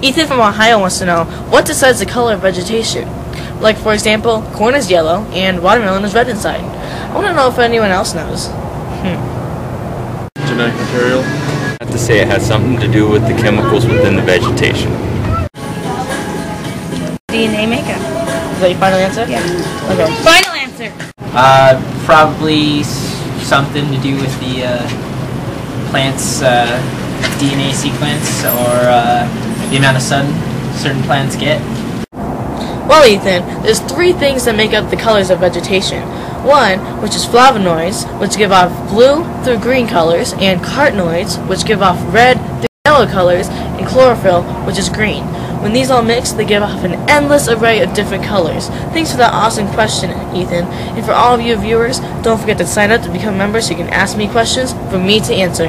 Ethan from Ohio wants to know what decides the color of vegetation. Like, for example, corn is yellow and watermelon is red inside. I want to know if anyone else knows. Genetic material. I have to say it has something to do with the chemicals within the vegetation. DNA makeup. Is that your final answer? Yeah. Okay. Final answer. Uh, probably something to do with the uh, plant's uh, DNA sequence or uh, the amount of sun certain plants get. Well, Ethan, there's three things that make up the colors of vegetation. One, which is flavonoids, which give off blue through green colors, and carotenoids, which give off red through yellow colors, and chlorophyll, which is green. When these all mix, they give off an endless array of different colors. Thanks for that awesome question, Ethan. And for all of you viewers, don't forget to sign up to become members so you can ask me questions for me to answer.